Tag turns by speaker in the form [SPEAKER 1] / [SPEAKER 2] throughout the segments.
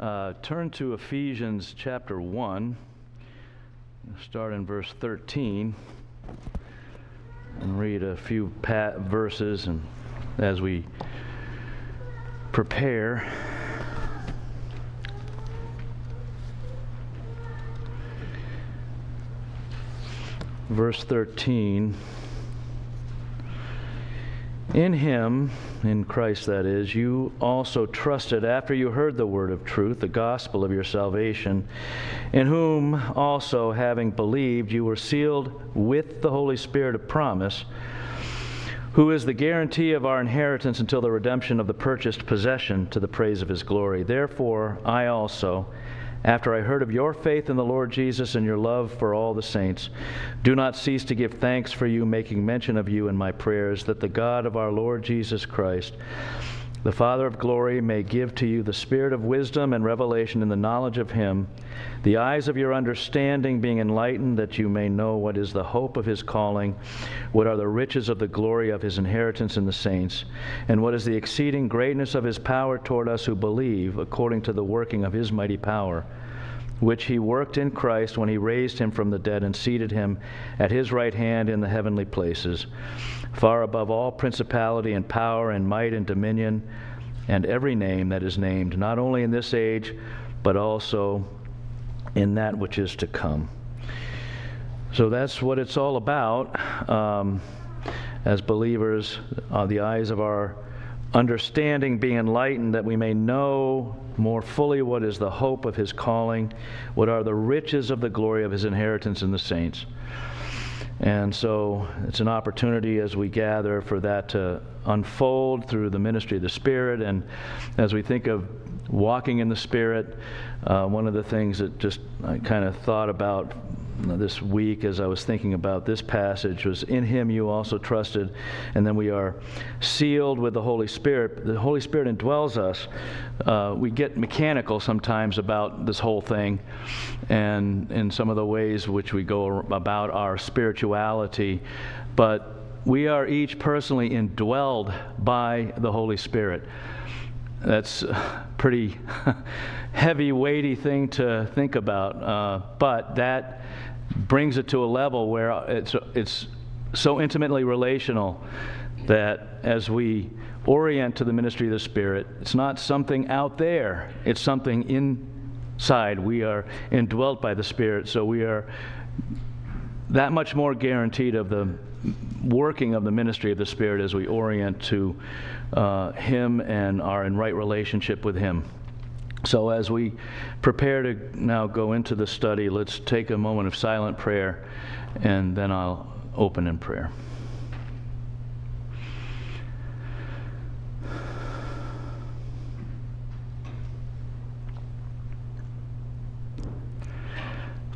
[SPEAKER 1] Uh, turn to Ephesians chapter 1. Start in verse 13 and read a few pat verses and as we prepare. Verse 13. In him, in Christ that is, you also trusted after you heard the word of truth, the gospel of your salvation, in whom also, having believed, you were sealed with the Holy Spirit of promise, who is the guarantee of our inheritance until the redemption of the purchased possession to the praise of his glory. Therefore, I also after I heard of your faith in the Lord Jesus and your love for all the saints, do not cease to give thanks for you, making mention of you in my prayers, that the God of our Lord Jesus Christ, the Father of glory may give to you the spirit of wisdom and revelation in the knowledge of Him, the eyes of your understanding being enlightened, that you may know what is the hope of His calling, what are the riches of the glory of His inheritance in the saints, and what is the exceeding greatness of His power toward us who believe, according to the working of His mighty power which he worked in Christ when he raised him from the dead and seated him at his right hand in the heavenly places far above all principality and power and might and dominion and every name that is named, not only in this age, but also in that which is to come. So that's what it's all about. Um, as believers, uh, the eyes of our understanding being enlightened, that we may know more fully what is the hope of his calling, what are the riches of the glory of his inheritance in the saints and so it's an opportunity as we gather for that to unfold through the ministry of the Spirit. And as we think of walking in the Spirit, uh, one of the things that just I kind of thought about this week as I was thinking about this passage was in him you also trusted and then we are sealed with the Holy Spirit the Holy Spirit indwells us uh, we get mechanical sometimes about this whole thing and in some of the ways which we go about our spirituality but we are each personally indwelled by the Holy Spirit that's a pretty heavy, weighty thing to think about. Uh, but that brings it to a level where it's, it's so intimately relational that as we orient to the ministry of the Spirit, it's not something out there, it's something inside. We are indwelt by the Spirit, so we are that much more guaranteed of the working of the ministry of the Spirit as we orient to uh, Him and are in right relationship with Him. So, as we prepare to now go into the study, let's take a moment of silent prayer and then I'll open in prayer.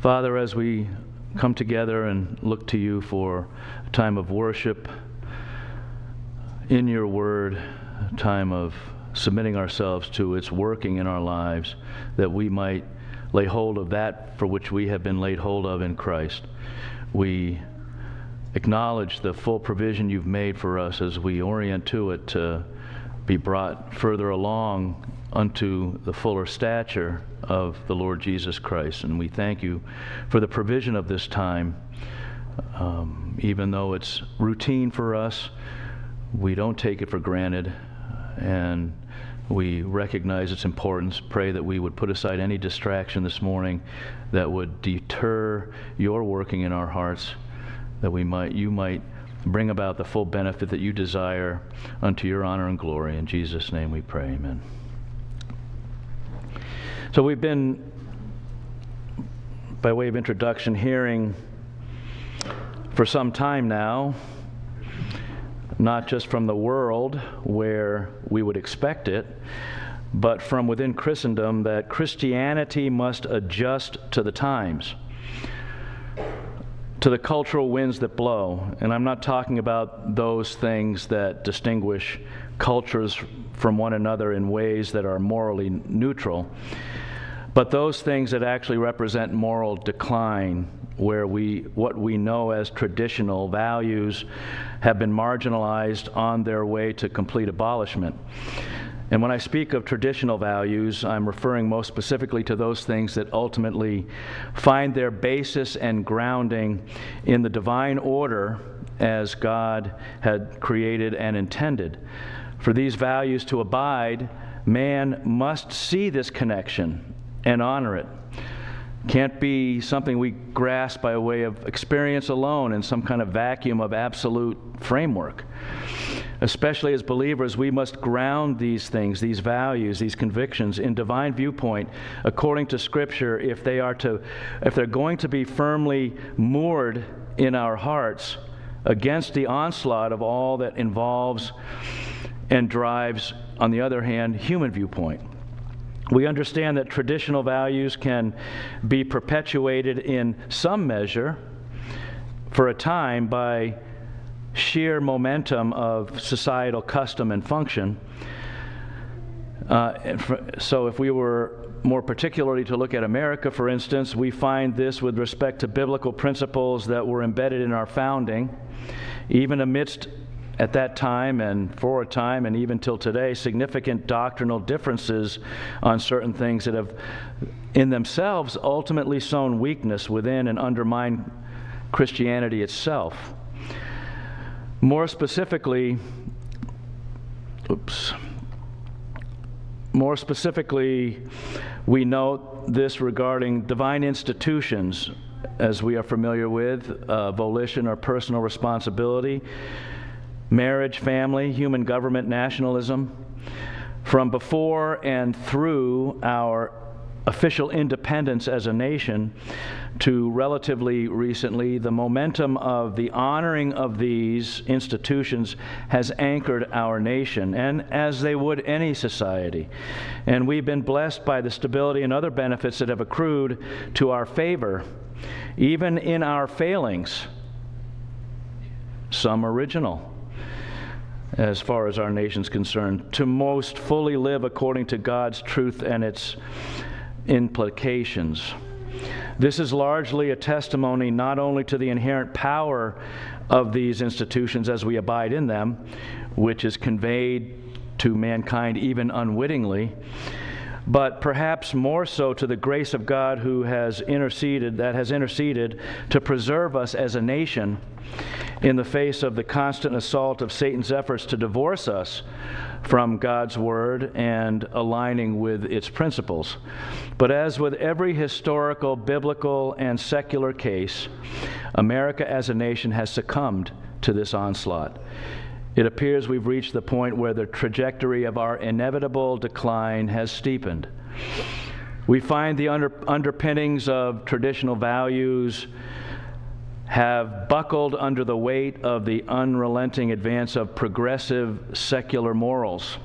[SPEAKER 1] Father, as we come together and look to you for a time of worship in your word, a time of submitting ourselves to its working in our lives, that we might lay hold of that for which we have been laid hold of in Christ. We acknowledge the full provision you've made for us as we orient to it to be brought further along unto the fuller stature of the Lord Jesus Christ. And we thank you for the provision of this time. Um, even though it's routine for us, we don't take it for granted. And we recognize its importance. Pray that we would put aside any distraction this morning that would deter your working in our hearts, that we might, you might bring about the full benefit that you desire unto your honor and glory. In Jesus' name we pray. Amen. So we've been, by way of introduction, hearing for some time now not just from the world where we would expect it, but from within Christendom that Christianity must adjust to the times, to the cultural winds that blow. And I'm not talking about those things that distinguish cultures from one another in ways that are morally neutral, but those things that actually represent moral decline where we, what we know as traditional values have been marginalized on their way to complete abolishment. And when I speak of traditional values, I'm referring most specifically to those things that ultimately find their basis and grounding in the divine order as God had created and intended. For these values to abide, man must see this connection and honor it. Can't be something we grasp by way of experience alone in some kind of vacuum of absolute framework. Especially as believers, we must ground these things, these values, these convictions in divine viewpoint according to Scripture if they are to, if they're going to be firmly moored in our hearts against the onslaught of all that involves and drives, on the other hand, human viewpoint. We understand that traditional values can be perpetuated in some measure for a time by sheer momentum of societal custom and function. Uh, so, if we were more particularly to look at America, for instance, we find this with respect to biblical principles that were embedded in our founding, even amidst at that time and for a time and even till today significant doctrinal differences on certain things that have in themselves ultimately sown weakness within and undermined Christianity itself. More specifically, oops. More specifically, we note this regarding divine institutions, as we are familiar with, uh, volition or personal responsibility marriage, family, human government, nationalism. From before and through our official independence as a nation to relatively recently, the momentum of the honoring of these institutions has anchored our nation, and as they would any society. And we've been blessed by the stability and other benefits that have accrued to our favor, even in our failings, some original as far as our nation's concerned, to most fully live according to God's truth and its implications. This is largely a testimony not only to the inherent power of these institutions as we abide in them, which is conveyed to mankind even unwittingly, but perhaps more so to the grace of God who has interceded, that has interceded to preserve us as a nation in the face of the constant assault of Satan's efforts to divorce us from God's Word and aligning with its principles. But as with every historical, biblical, and secular case, America as a nation has succumbed to this onslaught. It appears we've reached the point where the trajectory of our inevitable decline has steepened. We find the under, underpinnings of traditional values have buckled under the weight of the unrelenting advance of progressive secular morals.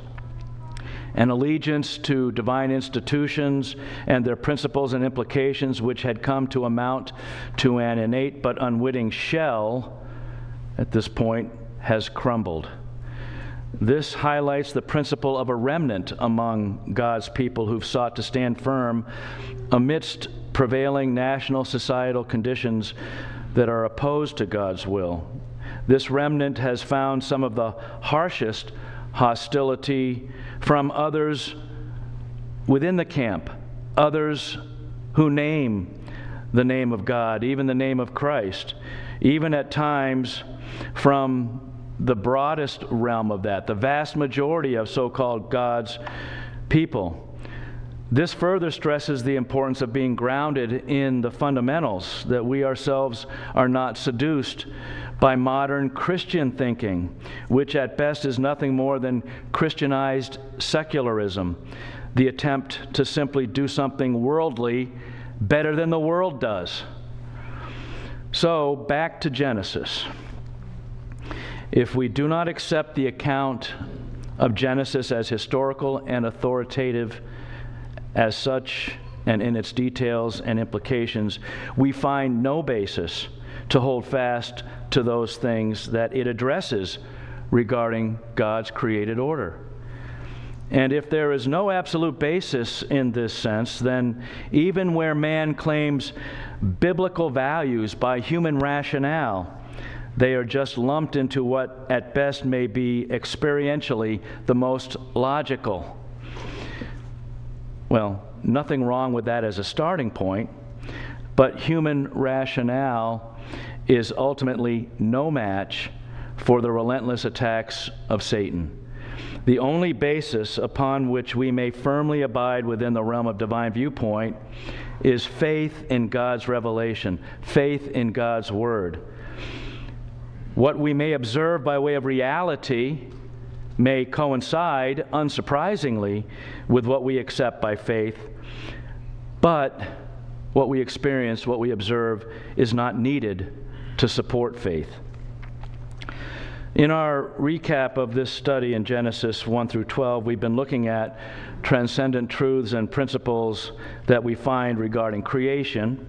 [SPEAKER 1] An allegiance to divine institutions and their principles and implications, which had come to amount to an innate but unwitting shell at this point, has crumbled. This highlights the principle of a remnant among God's people who've sought to stand firm amidst prevailing national societal conditions that are opposed to God's will. This remnant has found some of the harshest hostility from others within the camp, others who name the name of God, even the name of Christ, even at times from the broadest realm of that, the vast majority of so called God's people. This further stresses the importance of being grounded in the fundamentals, that we ourselves are not seduced by modern Christian thinking, which at best is nothing more than Christianized secularism, the attempt to simply do something worldly better than the world does. So, back to Genesis. If we do not accept the account of Genesis as historical and authoritative, as such and in its details and implications, we find no basis to hold fast to those things that it addresses regarding God's created order. And if there is no absolute basis in this sense, then even where man claims biblical values by human rationale, They are just lumped into what at best may be experientially the most logical. Well, nothing wrong with that as a starting point, but human rationale is ultimately no match for the relentless attacks of Satan. The only basis upon which we may firmly abide within the realm of divine viewpoint is faith in God's revelation, faith in God's word. What we may observe by way of reality may coincide, unsurprisingly, with what we accept by faith, but what we experience, what we observe, is not needed to support faith. In our recap of this study in Genesis 1 through 12, we've been looking at transcendent truths and principles that we find regarding creation.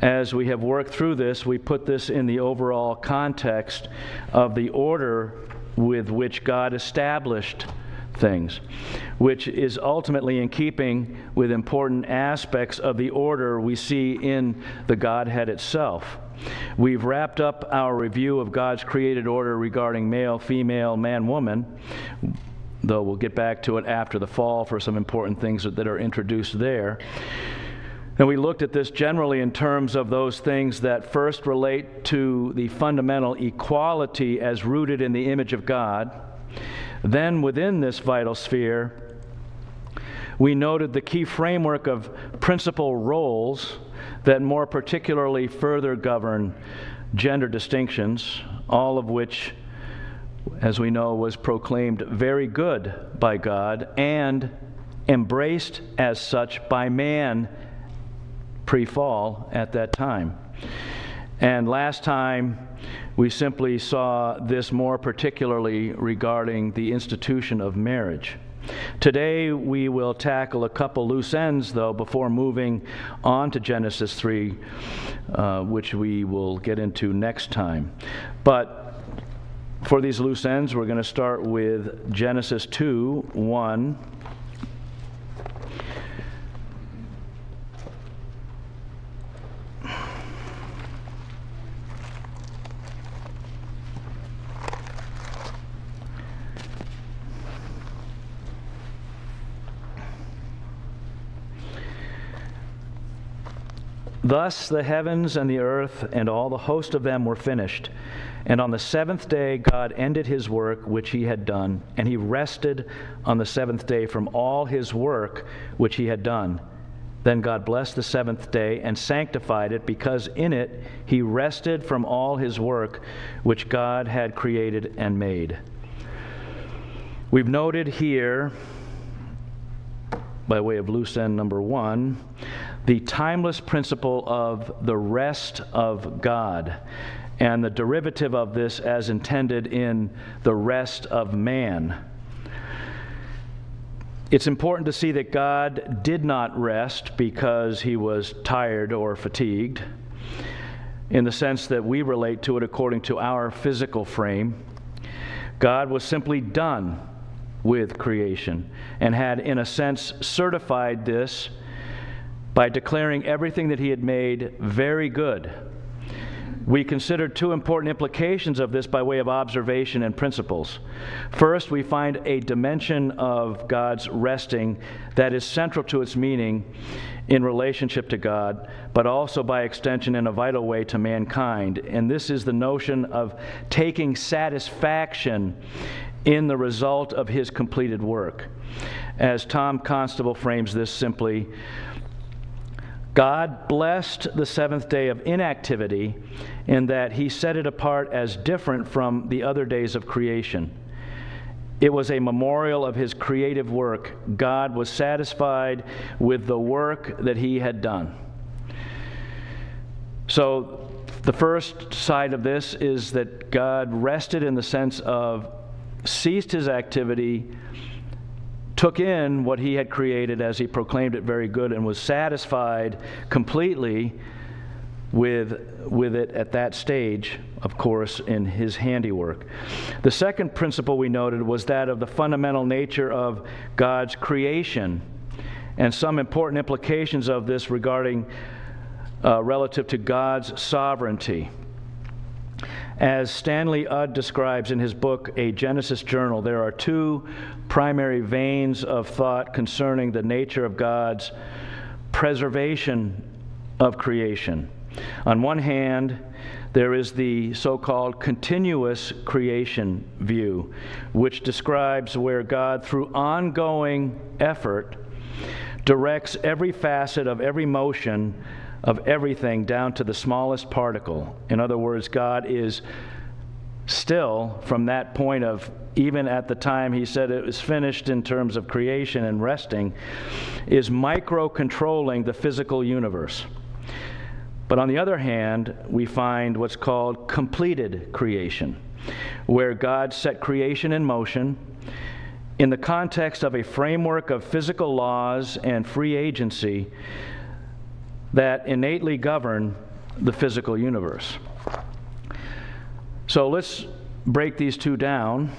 [SPEAKER 1] As we have worked through this, we put this in the overall context of the order with which God established things, which is ultimately in keeping with important aspects of the order we see in the Godhead itself. We've wrapped up our review of God's created order regarding male, female, man, woman, though we'll get back to it after the fall for some important things that are introduced there. And we looked at this generally in terms of those things that first relate to the fundamental equality as rooted in the image of God. Then, within this vital sphere, we noted the key framework of principal roles that more particularly further govern gender distinctions, all of which, as we know, was proclaimed very good by God and embraced as such by man pre fall at that time. And last time, we simply saw this more particularly regarding the institution of marriage. Today, we will tackle a couple loose ends, though, before moving on to Genesis 3, uh, which we will get into next time. But for these loose ends, we're going to start with Genesis 2 1 Thus the heavens and the earth and all the host of them were finished. And on the seventh day, God ended his work which he had done, and he rested on the seventh day from all his work which he had done. Then God blessed the seventh day and sanctified it, because in it he rested from all his work which God had created and made. We've noted here, by way of loose end number one, the timeless principle of the rest of God and the derivative of this as intended in the rest of man. It's important to see that God did not rest because he was tired or fatigued, in the sense that we relate to it according to our physical frame. God was simply done with creation and had, in a sense, certified this by declaring everything that he had made very good. We considered two important implications of this by way of observation and principles. First, we find a dimension of God's resting that is central to its meaning in relationship to God, but also by extension in a vital way to mankind. And this is the notion of taking satisfaction in the result of his completed work. As Tom Constable frames this simply, God blessed the seventh day of inactivity in that he set it apart as different from the other days of creation. It was a memorial of his creative work. God was satisfied with the work that he had done. So, the first side of this is that God rested in the sense of ceased his activity took in what he had created as he proclaimed it very good and was satisfied completely with, with it at that stage, of course, in his handiwork. The second principle we noted was that of the fundamental nature of God's creation and some important implications of this regarding uh, relative to God's sovereignty. As Stanley Udd describes in his book, A Genesis Journal, there are two primary veins of thought concerning the nature of God's preservation of creation. On one hand, there is the so called continuous creation view, which describes where God, through ongoing effort, directs every facet of every motion of everything down to the smallest particle. In other words, God is still, from that point of even at the time he said it was finished in terms of creation and resting, is micro controlling the physical universe. But on the other hand, we find what's called completed creation, where God set creation in motion in the context of a framework of physical laws and free agency that innately govern the physical universe. So let's break these two down.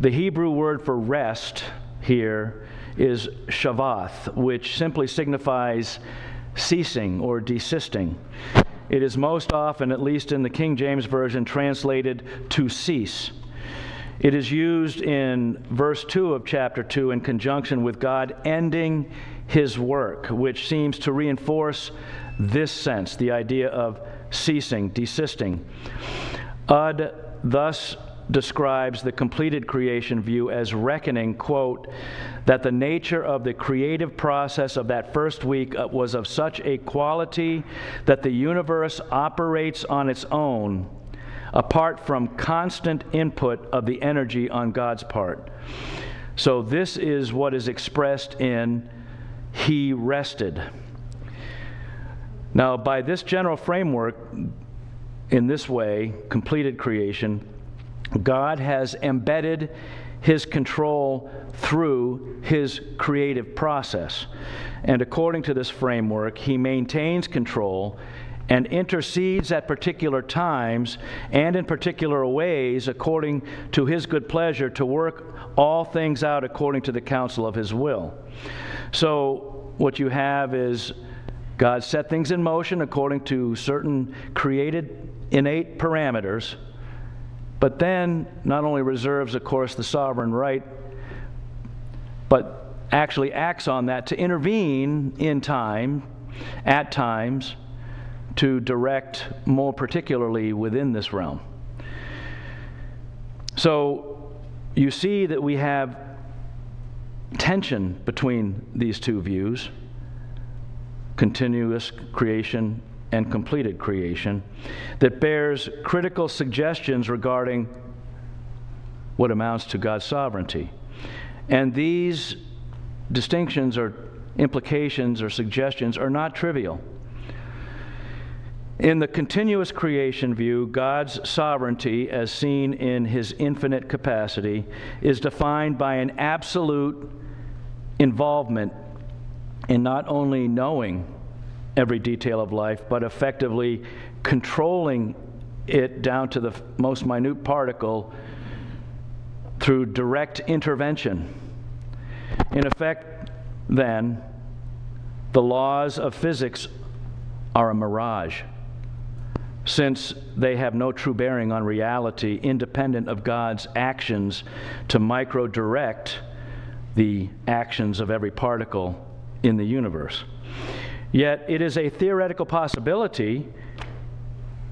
[SPEAKER 1] The Hebrew word for rest here is shavath, which simply signifies ceasing or desisting. It is most often, at least in the King James Version, translated to cease. It is used in verse 2 of chapter 2 in conjunction with God ending his work, which seems to reinforce this sense, the idea of ceasing, desisting. Udd thus describes the completed creation view as reckoning, quote, that the nature of the creative process of that first week uh, was of such a quality that the universe operates on its own apart from constant input of the energy on God's part. So, this is what is expressed in he rested. Now, by this general framework, in this way, completed creation, God has embedded his control through his creative process. And according to this framework, he maintains control and intercedes at particular times and in particular ways according to his good pleasure to work all things out according to the counsel of his will. So, what you have is God set things in motion according to certain created innate parameters, but then not only reserves, of course, the sovereign right, but actually acts on that to intervene in time, at times, to direct more particularly within this realm. So you see that we have tension between these two views continuous creation and completed creation that bears critical suggestions regarding what amounts to God's sovereignty. And these distinctions or implications or suggestions are not trivial. In the continuous creation view, God's sovereignty, as seen in his infinite capacity, is defined by an absolute involvement in not only knowing every detail of life, but effectively controlling it down to the most minute particle through direct intervention. In effect, then, the laws of physics are a mirage since they have no true bearing on reality, independent of God's actions to micro direct the actions of every particle in the universe. Yet it is a theoretical possibility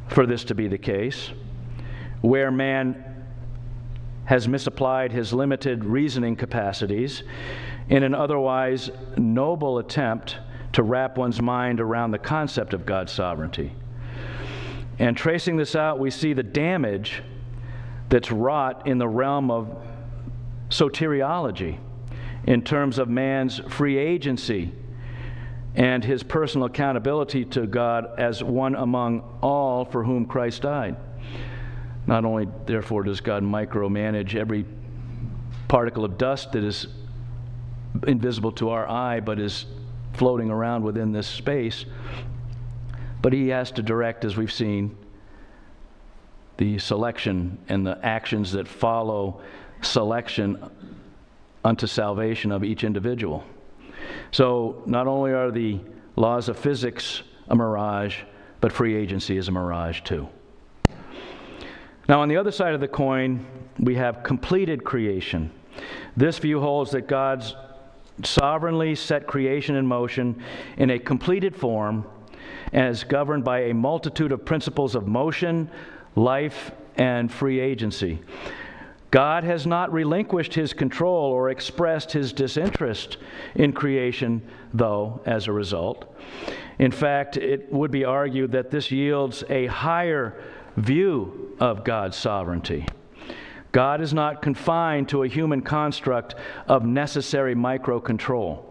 [SPEAKER 1] for this to be the case, where man has misapplied his limited reasoning capacities in an otherwise noble attempt to wrap one's mind around the concept of God's sovereignty. And tracing this out, we see the damage that's wrought in the realm of soteriology in terms of man's free agency and his personal accountability to God as one among all for whom Christ died. Not only, therefore, does God micromanage every particle of dust that is invisible to our eye but is floating around within this space, but he has to direct, as we've seen, the selection and the actions that follow selection unto salvation of each individual. So, not only are the laws of physics a mirage, but free agency is a mirage too. Now, on the other side of the coin, we have completed creation. This view holds that God's sovereignly set creation in motion in a completed form and is governed by a multitude of principles of motion, life, and free agency. God has not relinquished his control or expressed his disinterest in creation, though, as a result. In fact, it would be argued that this yields a higher view of God's sovereignty. God is not confined to a human construct of necessary microcontrol.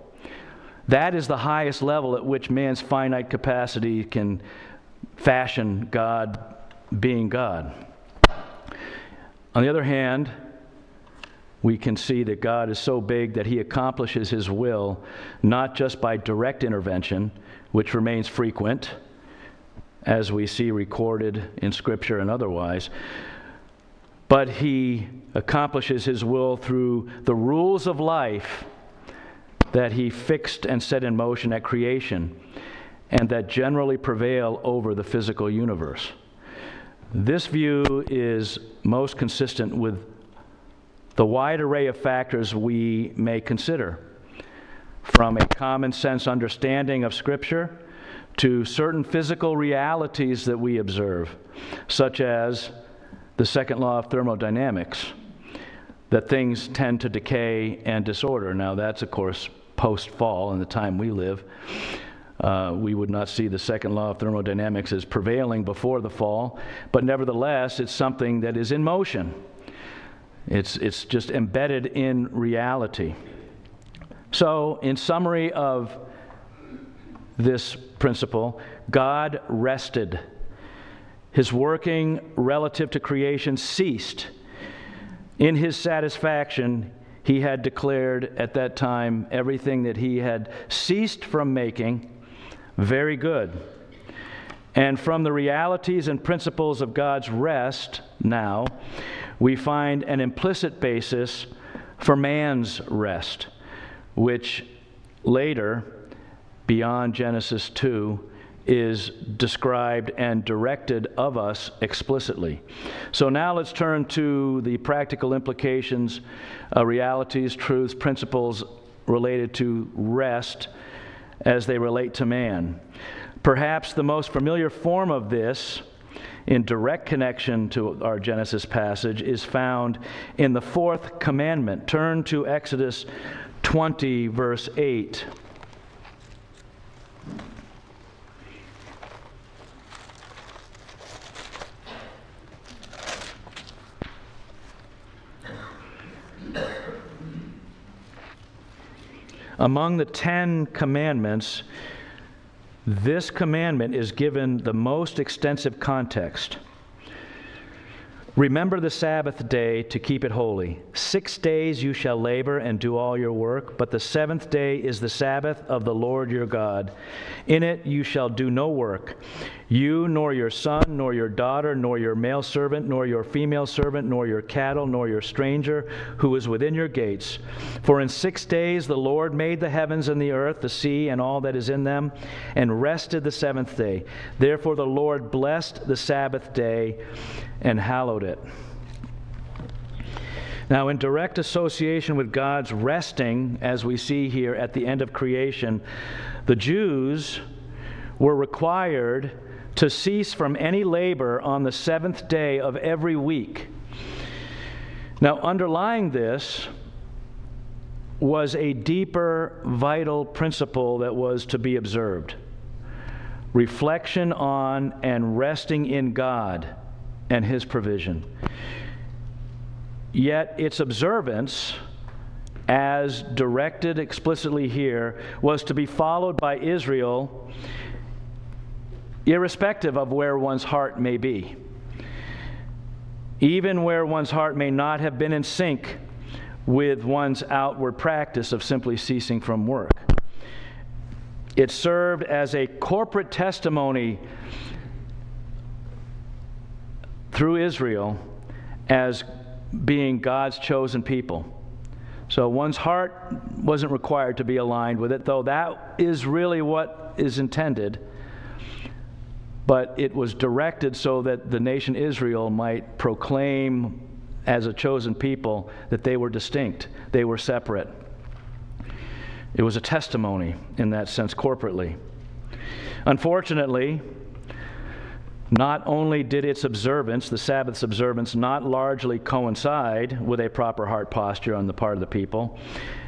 [SPEAKER 1] That is the highest level at which man's finite capacity can fashion God being God. On the other hand, we can see that God is so big that he accomplishes his will not just by direct intervention, which remains frequent, as we see recorded in Scripture and otherwise, but he accomplishes his will through the rules of life that he fixed and set in motion at creation and that generally prevail over the physical universe. This view is most consistent with the wide array of factors we may consider, from a common sense understanding of Scripture to certain physical realities that we observe, such as the second law of thermodynamics, that things tend to decay and disorder. Now, that's, of course, post fall in the time we live. Uh, we would not see the second law of thermodynamics as prevailing before the fall, but nevertheless, it's something that is in motion. It's, it's just embedded in reality. So, in summary of this principle, God rested his working relative to creation ceased. In his satisfaction, he had declared at that time everything that he had ceased from making very good. And from the realities and principles of God's rest now, we find an implicit basis for man's rest, which later, beyond Genesis 2, is described and directed of us explicitly. So now let's turn to the practical implications, uh, realities, truths, principles related to rest as they relate to man. Perhaps the most familiar form of this, in direct connection to our Genesis passage, is found in the fourth commandment. Turn to Exodus 20, verse 8. Among the Ten Commandments, this commandment is given the most extensive context. Remember the Sabbath day to keep it holy. Six days you shall labor and do all your work, but the seventh day is the Sabbath of the Lord your God. In it you shall do no work. You, nor your son, nor your daughter, nor your male servant, nor your female servant, nor your cattle, nor your stranger who is within your gates. For in six days the Lord made the heavens and the earth, the sea, and all that is in them, and rested the seventh day. Therefore the Lord blessed the Sabbath day and hallowed it. Now, in direct association with God's resting, as we see here at the end of creation, the Jews were required to cease from any labor on the seventh day of every week. Now, underlying this was a deeper, vital principle that was to be observed reflection on and resting in God and His provision. Yet its observance, as directed explicitly here, was to be followed by Israel, irrespective of where one's heart may be. Even where one's heart may not have been in sync with one's outward practice of simply ceasing from work. It served as a corporate testimony through Israel as being God's chosen people. So one's heart wasn't required to be aligned with it, though that is really what is intended. but it was directed so that the nation Israel might proclaim as a chosen people that they were distinct, they were separate. It was a testimony in that sense corporately. Unfortunately, not only did its observance, the Sabbath's observance, not largely coincide with a proper heart posture on the part of the people,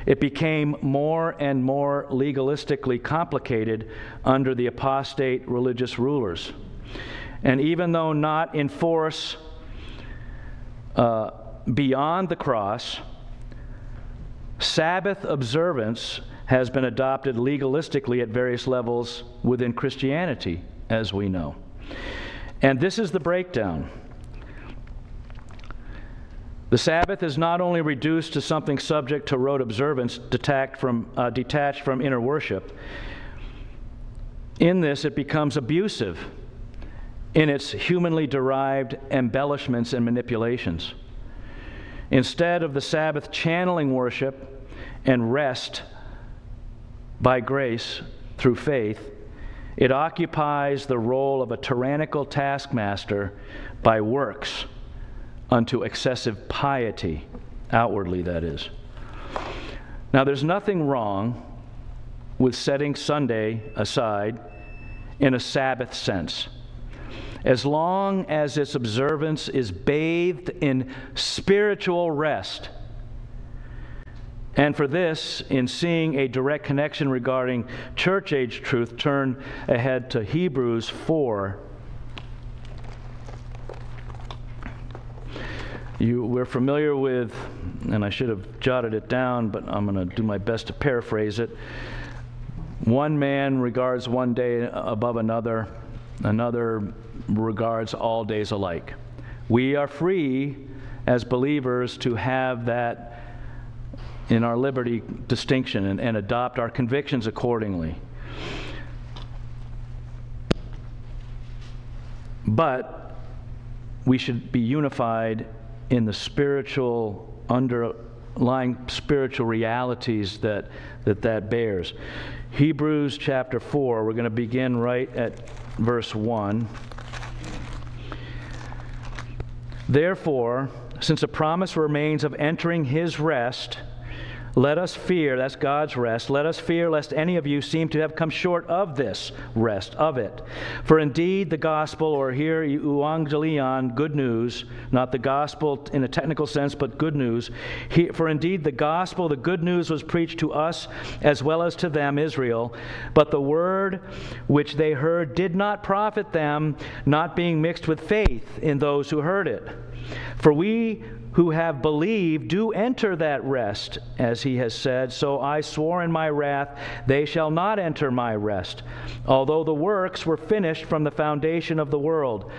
[SPEAKER 1] it became more and more legalistically complicated under the apostate religious rulers. And even though not in force uh, beyond the cross, Sabbath observance has been adopted legalistically at various levels within Christianity, as we know. And this is the breakdown. The Sabbath is not only reduced to something subject to rote observance, detached from, uh, detached from inner worship, in this it becomes abusive in its humanly derived embellishments and manipulations. Instead of the Sabbath channeling worship and rest by grace through faith, it occupies the role of a tyrannical taskmaster by works unto excessive piety, outwardly, that is. Now, there's nothing wrong with setting Sunday aside in a Sabbath sense. As long as its observance is bathed in spiritual rest and for this, in seeing a direct connection regarding church age truth, turn ahead to Hebrews 4. You, we're familiar with, and I should have jotted it down, but I'm going to do my best to paraphrase it. One man regards one day above another, another regards all days alike. We are free as believers to have that in our liberty distinction and, and adopt our convictions accordingly. But we should be unified in the spiritual underlying spiritual realities that that, that bears. Hebrews chapter 4, we're going to begin right at verse 1. Therefore, since a promise remains of entering his rest, let us fear, that's God's rest, let us fear lest any of you seem to have come short of this rest, of it. For indeed the gospel, or here euangelion, good news, not the gospel in a technical sense, but good news. He, for indeed the gospel, the good news was preached to us as well as to them, Israel. But the word which they heard did not profit them, not being mixed with faith in those who heard it. For we who have believed do enter that rest, as he has said, So I swore in my wrath, they shall not enter my rest, although the works were finished from the foundation of the world.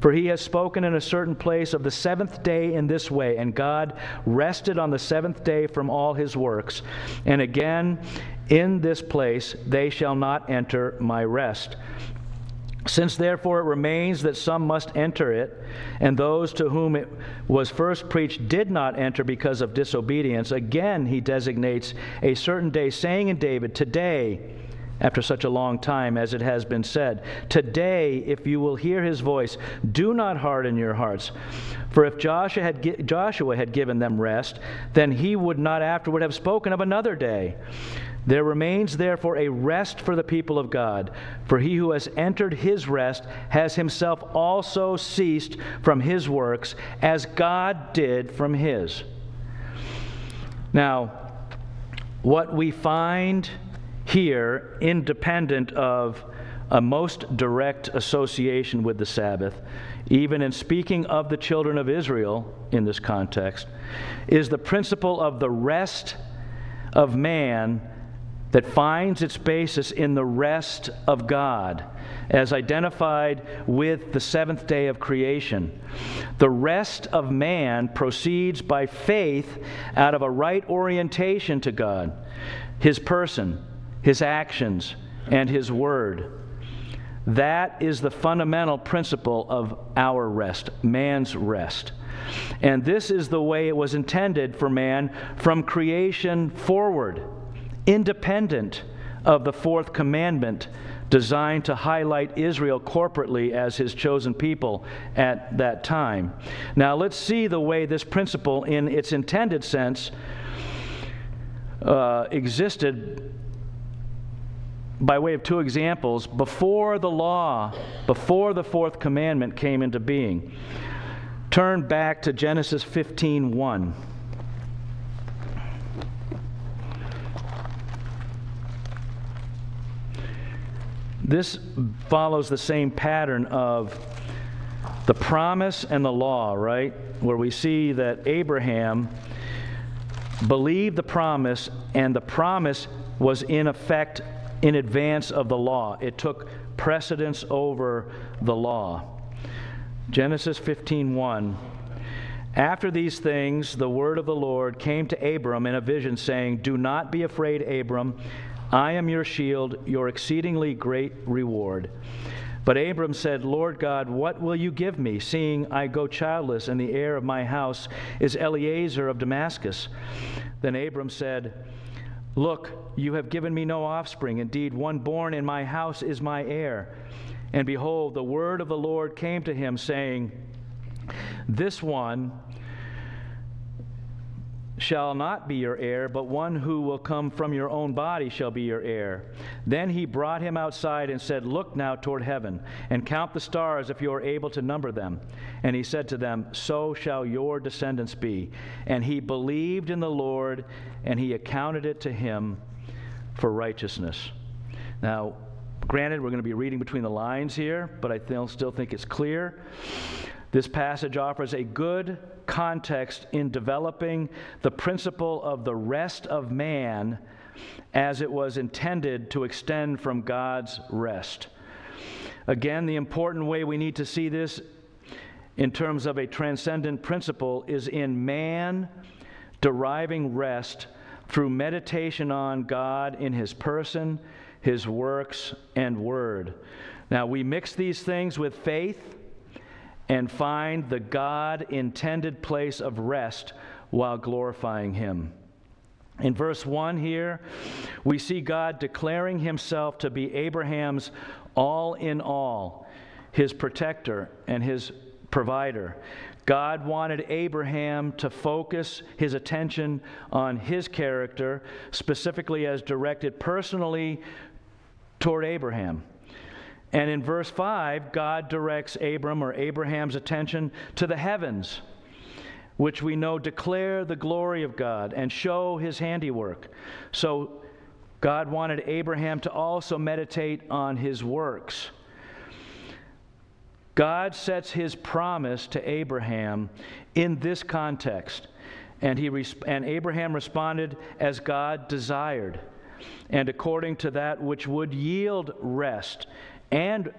[SPEAKER 1] For he has spoken in a certain place of the seventh day in this way, and God rested on the seventh day from all his works. And again, in this place, they shall not enter my rest. Since therefore it remains that some must enter it, and those to whom it was first preached did not enter because of disobedience, again he designates a certain day, saying in David, Today, after such a long time, as it has been said, Today, if you will hear his voice, do not harden your hearts. For if Joshua had, Joshua had given them rest, then he would not afterward have spoken of another day. There remains therefore a rest for the people of God, for he who has entered his rest has himself also ceased from his works, as God did from his. Now, what we find here, independent of a most direct association with the Sabbath, even in speaking of the children of Israel in this context, is the principle of the rest of man that finds its basis in the rest of God, as identified with the seventh day of creation. The rest of man proceeds by faith out of a right orientation to God, His person, His actions, and His word. That is the fundamental principle of our rest, man's rest. And this is the way it was intended for man from creation forward independent of the fourth commandment designed to highlight Israel corporately as his chosen people at that time. Now, let's see the way this principle, in its intended sense, uh, existed by way of two examples before the law, before the fourth commandment came into being. Turn back to Genesis 15 1. This follows the same pattern of the promise and the law, right? Where we see that Abraham believed the promise, and the promise was in effect in advance of the law. It took precedence over the law. Genesis 15:1 After these things the word of the Lord came to Abram in a vision saying, "Do not be afraid, Abram. I am your shield, your exceedingly great reward." But Abram said, Lord God, what will you give me, seeing I go childless, and the heir of my house is Eliezer of Damascus? Then Abram said, Look, you have given me no offspring. Indeed, one born in my house is my heir. And behold, the word of the Lord came to him, saying, This one shall not be your heir, but one who will come from your own body shall be your heir. Then he brought him outside and said, Look now toward heaven, and count the stars if you are able to number them. And he said to them, So shall your descendants be. And he believed in the Lord, and he accounted it to him for righteousness. Now, granted, we're going to be reading between the lines here, but I still think it's clear. This passage offers a good context in developing the principle of the rest of man as it was intended to extend from God's rest. Again, the important way we need to see this in terms of a transcendent principle is in man deriving rest through meditation on God in his person, his works, and word. Now, we mix these things with faith and find the God intended place of rest while glorifying Him. In verse 1 here, we see God declaring Himself to be Abraham's all in all, his protector and his provider. God wanted Abraham to focus his attention on his character, specifically as directed personally toward Abraham. And in verse 5, God directs Abram or Abraham's attention to the heavens, which we know declare the glory of God and show his handiwork. So God wanted Abraham to also meditate on his works. God sets his promise to Abraham in this context. And, he, and Abraham responded as God desired, and according to that which would yield rest and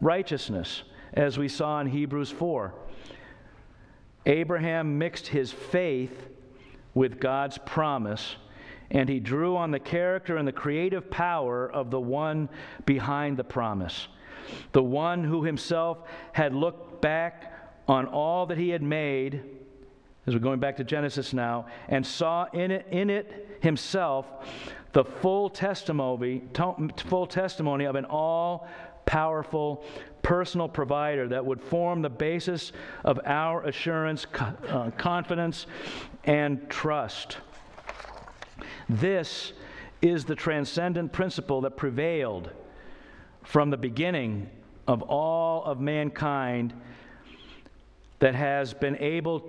[SPEAKER 1] righteousness, as we saw in Hebrews 4. Abraham mixed his faith with God's promise, and he drew on the character and the creative power of the one behind the promise, the one who himself had looked back on all that he had made, as we're going back to Genesis now, and saw in it, in it himself the full testimony, full testimony of an all powerful, personal provider that would form the basis of our assurance, uh, confidence, and trust. This is the transcendent principle that prevailed from the beginning of all of mankind that has been able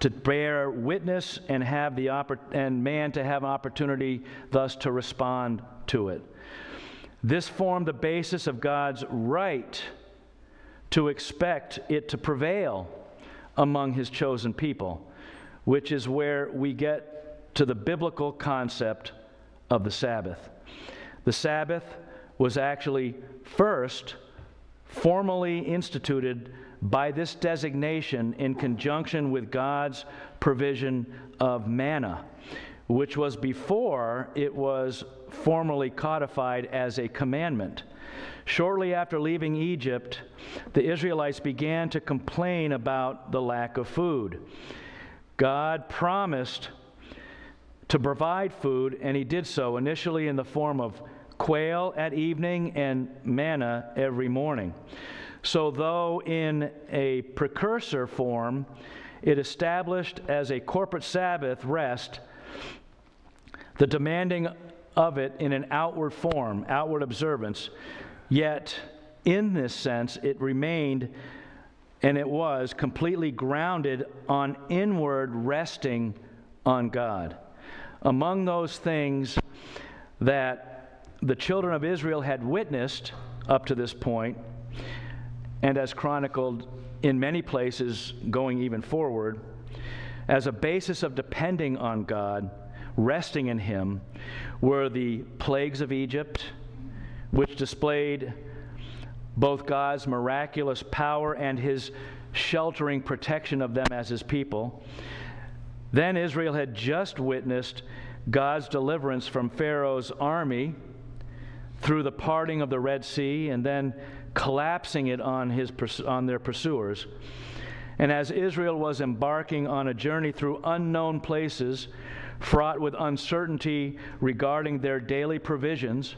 [SPEAKER 1] to bear witness and have the oppor- and man to have opportunity thus to respond to it. This formed the basis of God's right to expect it to prevail among his chosen people, which is where we get to the biblical concept of the Sabbath. The Sabbath was actually first formally instituted by this designation in conjunction with God's provision of manna which was before it was formally codified as a commandment. Shortly after leaving Egypt, the Israelites began to complain about the lack of food. God promised to provide food, and He did so initially in the form of quail at evening, and manna every morning. So, though in a precursor form, it established as a corporate Sabbath rest the demanding of it in an outward form, outward observance, yet in this sense it remained and it was completely grounded on inward resting on God. Among those things that the children of Israel had witnessed up to this point, and as chronicled in many places going even forward, as a basis of depending on God, resting in Him, were the plagues of Egypt, which displayed both God's miraculous power and His sheltering protection of them as His people. Then Israel had just witnessed God's deliverance from Pharaoh's army through the parting of the Red Sea and then collapsing it on, his, on their pursuers. And as Israel was embarking on a journey through unknown places, fraught with uncertainty regarding their daily provisions,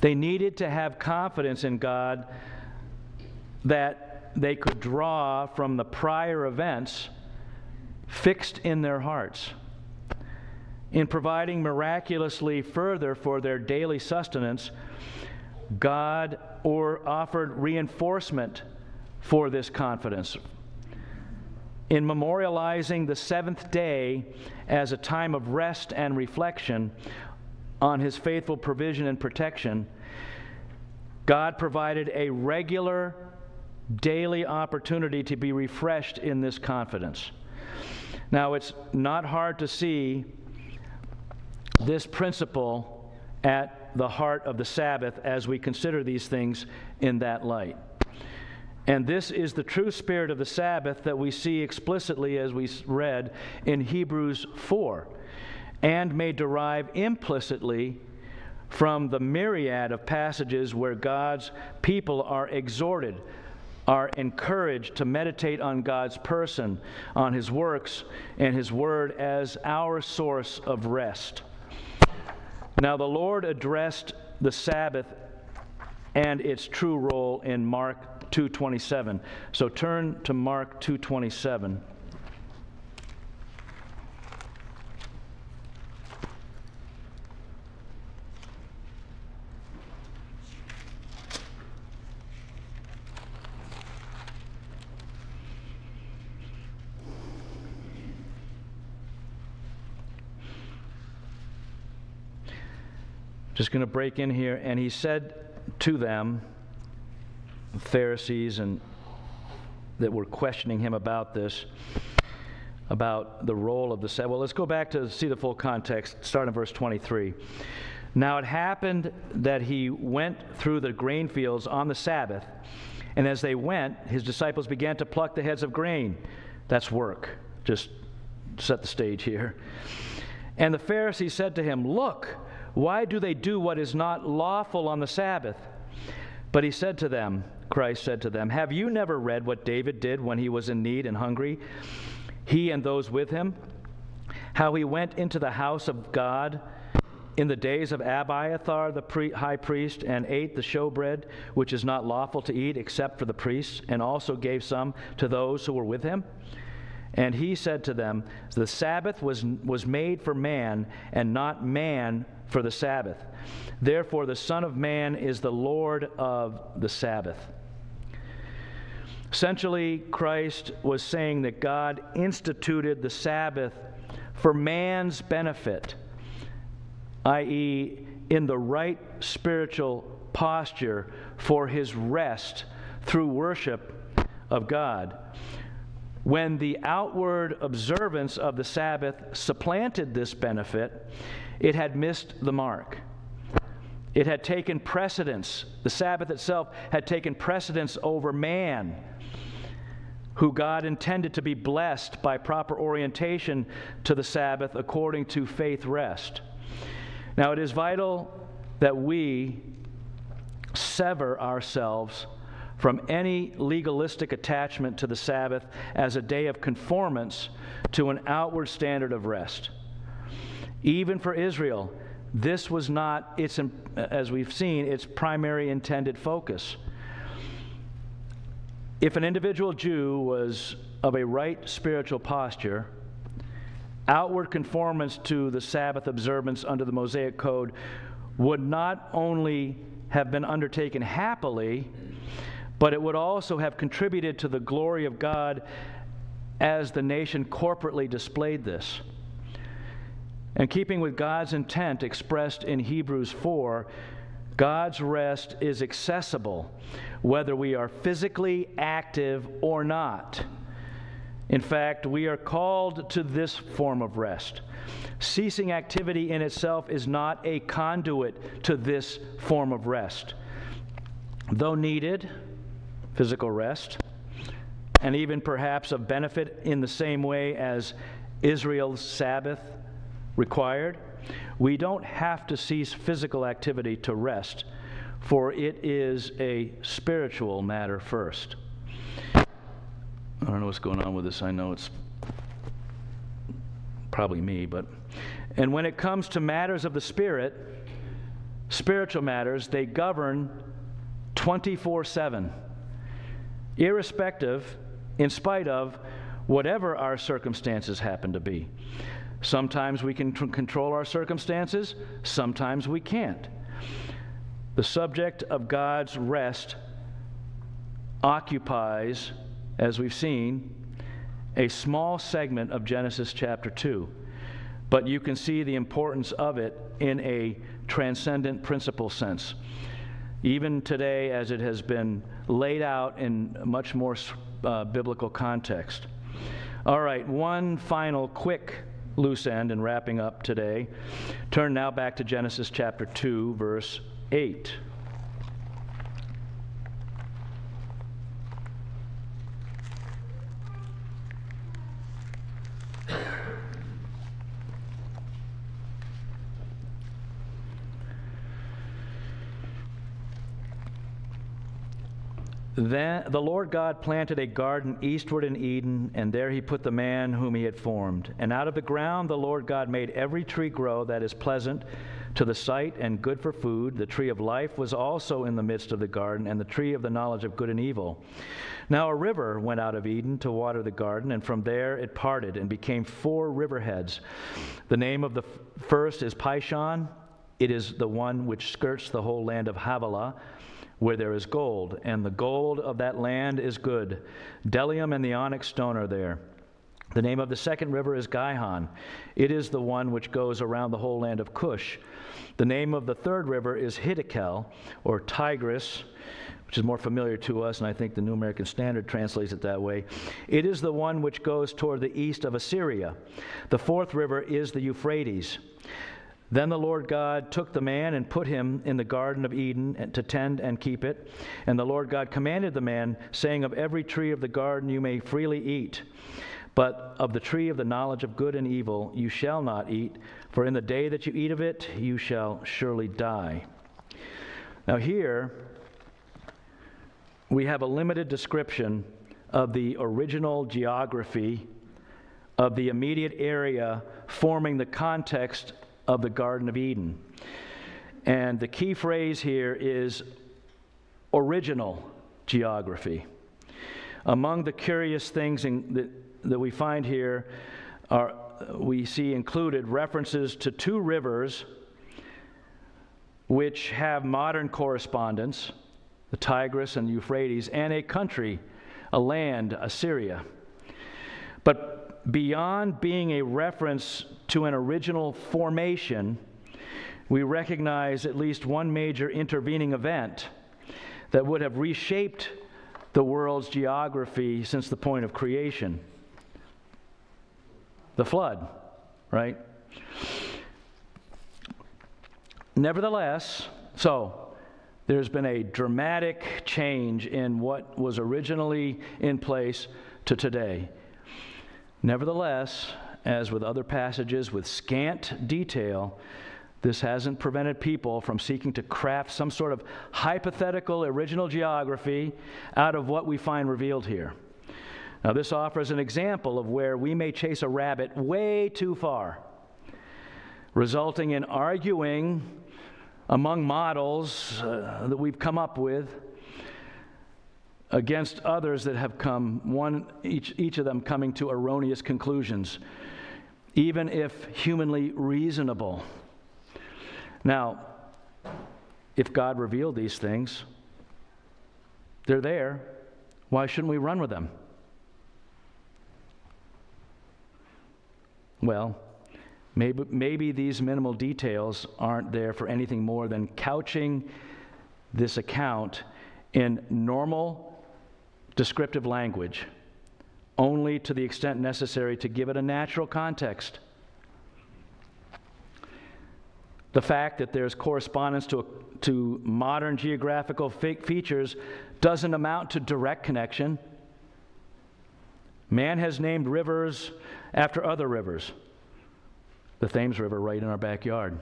[SPEAKER 1] they needed to have confidence in God that they could draw from the prior events fixed in their hearts. In providing miraculously further for their daily sustenance, God or offered reinforcement for this confidence. In memorializing the seventh day as a time of rest and reflection on his faithful provision and protection, God provided a regular daily opportunity to be refreshed in this confidence. Now, it's not hard to see this principle at the heart of the Sabbath as we consider these things in that light. And this is the true spirit of the Sabbath that we see explicitly as we read in Hebrews 4, and may derive implicitly from the myriad of passages where God's people are exhorted, are encouraged to meditate on God's person, on His works, and His Word as our source of rest. Now, the Lord addressed the Sabbath and its true role in Mark 2:27. So turn to Mark 2:27. Just going to break in here. And he said to them, Pharisees and that were questioning him about this, about the role of the Sabbath. Well, let's go back to see the full context, start in verse 23. Now it happened that he went through the grain fields on the Sabbath, and as they went, his disciples began to pluck the heads of grain. That's work. Just set the stage here. And the Pharisees said to him, Look, why do they do what is not lawful on the Sabbath? But he said to them, Christ said to them, Have you never read what David did when he was in need and hungry, he and those with him? How he went into the house of God in the days of Abiathar the pre- high priest and ate the showbread, which is not lawful to eat except for the priests, and also gave some to those who were with him? And he said to them, The Sabbath was, was made for man, and not man for the Sabbath. Therefore, the Son of Man is the Lord of the Sabbath. Essentially, Christ was saying that God instituted the Sabbath for man's benefit, i.e., in the right spiritual posture for his rest through worship of God when the outward observance of the Sabbath supplanted this benefit, it had missed the mark. It had taken precedence. The Sabbath itself had taken precedence over man, who God intended to be blessed by proper orientation to the Sabbath according to faith rest. Now, it is vital that we sever ourselves from any legalistic attachment to the Sabbath as a day of conformance to an outward standard of rest. Even for Israel, this was not its, as we've seen, its primary intended focus. If an individual Jew was of a right spiritual posture, outward conformance to the Sabbath observance under the Mosaic Code would not only have been undertaken happily, but it would also have contributed to the glory of God as the nation corporately displayed this. And keeping with God's intent expressed in Hebrews 4, God's rest is accessible whether we are physically active or not. In fact, we are called to this form of rest. Ceasing activity in itself is not a conduit to this form of rest. Though needed, physical rest, and even perhaps of benefit in the same way as Israel's Sabbath required, we don't have to cease physical activity to rest, for it is a spiritual matter first. I don't know what's going on with this. I know it's probably me, but. And when it comes to matters of the Spirit, spiritual matters, they govern 24 7, irrespective, in spite of whatever our circumstances happen to be. Sometimes we can control our circumstances, sometimes we can't. The subject of God's rest occupies, as we've seen, a small segment of Genesis chapter 2. But you can see the importance of it in a transcendent principle sense. Even today, as it has been laid out in much more uh, biblical context. All right, one final quick loose end in wrapping up today. Turn now back to Genesis chapter 2, verse 8. Then the Lord God planted a garden eastward in Eden, and there he put the man whom he had formed. And out of the ground the Lord God made every tree grow that is pleasant to the sight and good for food. The tree of life was also in the midst of the garden, and the tree of the knowledge of good and evil. Now a river went out of Eden to water the garden, and from there it parted and became four riverheads. The name of the first is Pishon. It is the one which skirts the whole land of Havilah where there is gold, and the gold of that land is good. Bdellium and the onyx stone are there. The name of the second river is Gihon. It is the one which goes around the whole land of Cush. The name of the third river is Hiddekel, or Tigris, which is more familiar to us, and I think the New American Standard translates it that way. It is the one which goes toward the east of Assyria. The fourth river is the Euphrates. Then the Lord God took the man and put him in the Garden of Eden to tend and keep it. And the Lord God commanded the man, saying, Of every tree of the garden you may freely eat, but of the tree of the knowledge of good and evil you shall not eat, for in the day that you eat of it you shall surely die. Now, here we have a limited description of the original geography of the immediate area forming the context of the Garden of Eden. And the key phrase here is original geography. Among the curious things in, that, that we find here are we see included references to two rivers which have modern correspondence the Tigris and the Euphrates, and a country, a land, Assyria. But beyond being a reference to an original formation, we recognize at least one major intervening event that would have reshaped the world's geography since the point of creation the flood, right? Nevertheless, so there's been a dramatic change in what was originally in place to today. Nevertheless, as with other passages with scant detail, this hasn't prevented people from seeking to craft some sort of hypothetical original geography out of what we find revealed here. Now, this offers an example of where we may chase a rabbit way too far. resulting in arguing among models uh, that we've come up with against others that have come, one, each, each of them coming to erroneous conclusions, even if humanly reasonable. Now, if God revealed these things, they're there. Why shouldn't we run with them? Well, maybe, maybe these minimal details aren't there for anything more than couching this account in normal descriptive language only to the extent necessary to give it a natural context. The fact that there's correspondence to, to modern geographical features doesn't amount to direct connection. Man has named rivers after other rivers. The Thames River, right in our backyard.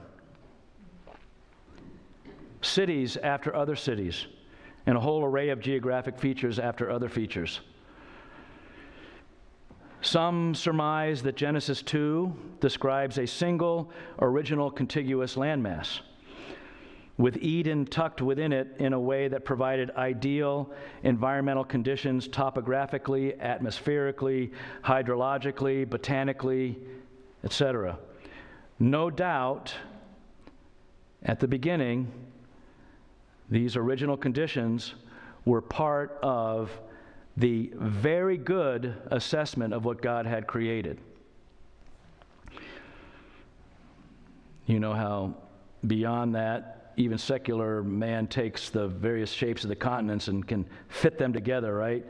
[SPEAKER 1] Cities after other cities and a whole array of geographic features after other features. Some surmise that Genesis 2 describes a single original contiguous landmass, with Eden tucked within it in a way that provided ideal environmental conditions topographically, atmospherically, hydrologically, botanically, etc. No doubt, at the beginning, these original conditions were part of the very good assessment of what God had created. You know how beyond that, even secular man takes the various shapes of the continents and can fit them together, right?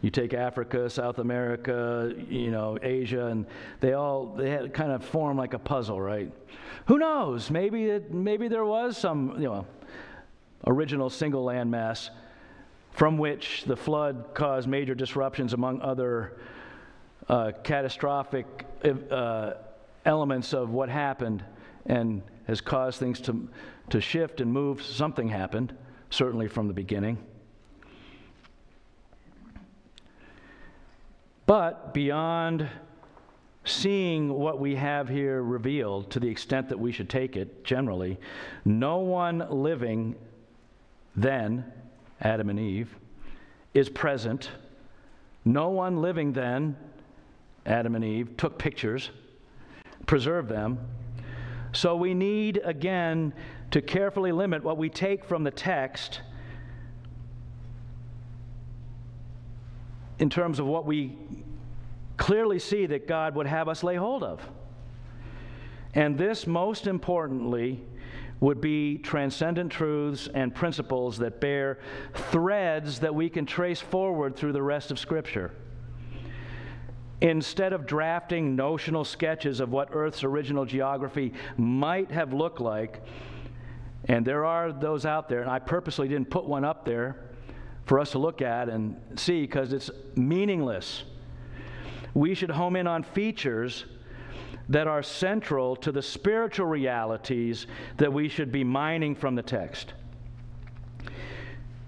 [SPEAKER 1] You take Africa, South America, you know, Asia, and they all they kind of form like a puzzle, right? Who knows? Maybe it, maybe there was some, you know, original single landmass from which the flood caused major disruptions among other uh, catastrophic uh, elements of what happened and has caused things to, to shift and move. Something happened, certainly from the beginning. But beyond seeing what we have here revealed to the extent that we should take it generally, no one living then, Adam and Eve, is present. No one living then, Adam and Eve, took pictures, preserved them. So we need, again, to carefully limit what we take from the text in terms of what we clearly see that God would have us lay hold of. And this, most importantly, would be transcendent truths and principles that bear threads that we can trace forward through the rest of Scripture. Instead of drafting notional sketches of what Earth's original geography might have looked like, and there are those out there, and I purposely didn't put one up there for us to look at and see because it's meaningless. We should home in on features that are central to the spiritual realities that we should be mining from the text.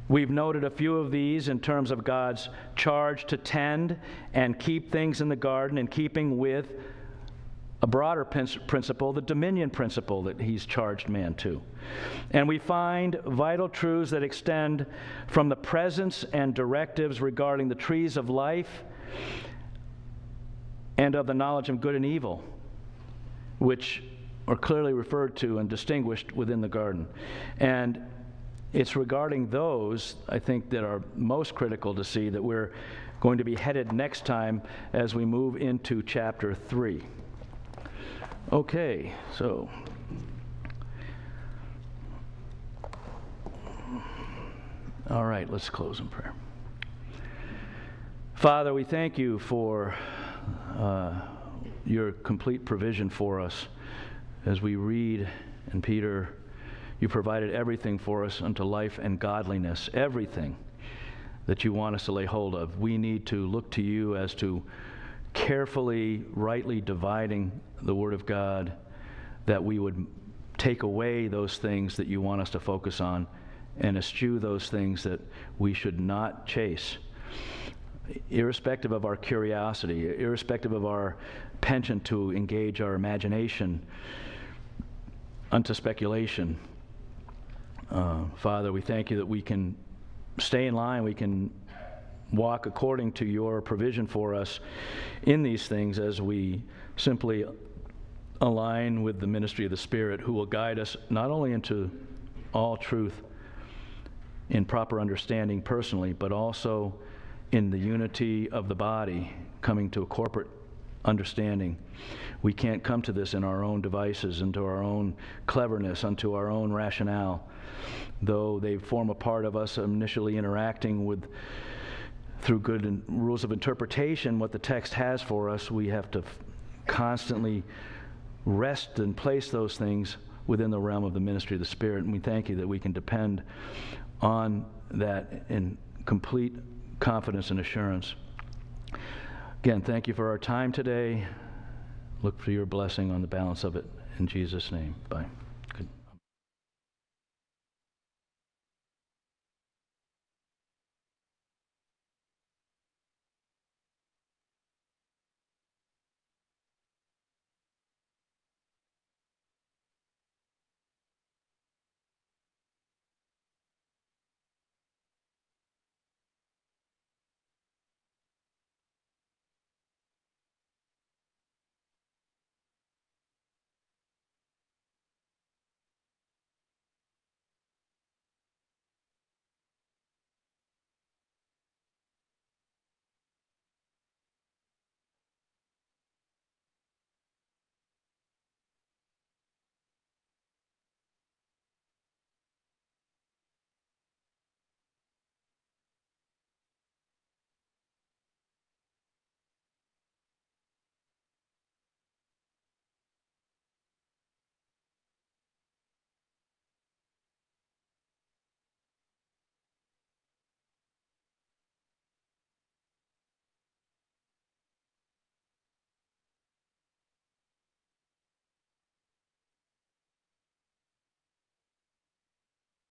[SPEAKER 1] We've noted a few of these in terms of God's charge to tend and keep things in the garden in keeping with a broader principle, the dominion principle that he's charged man to. And we find vital truths that extend from the presence and directives regarding the trees of life and of the knowledge of good and evil which are clearly referred to and distinguished within the garden. And it's regarding those, I think, that are most critical to see that we're going to be headed next time as we move into chapter 3. Okay, so. All right, let's close in prayer. Father, we thank you for. Uh, your complete provision for us as we read in Peter. You provided everything for us unto life and godliness, everything that you want us to lay hold of. We need to look to you as to carefully, rightly dividing the Word of God, that we would take away those things that you want us to focus on and eschew those things that we should not chase irrespective of our curiosity, irrespective of our penchant to engage our imagination, unto speculation. Uh, Father, we thank you that we can stay in line, we can walk according to your provision for us in these things as we simply align with the ministry of the Spirit, who will guide us not only into all truth in proper understanding personally, but also in the unity of the body, coming to a corporate understanding. We can't come to this in our own devices, into our own cleverness, unto our own rationale, though they form a part of us initially interacting with through good in- rules of interpretation what the text has for us we have to f- constantly rest and place those things within the realm of the ministry of the spirit and we thank you that we can depend on that in complete confidence and assurance. Again thank you for our time today. Look for your blessing on the balance of it. In jesus name bye